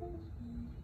うん。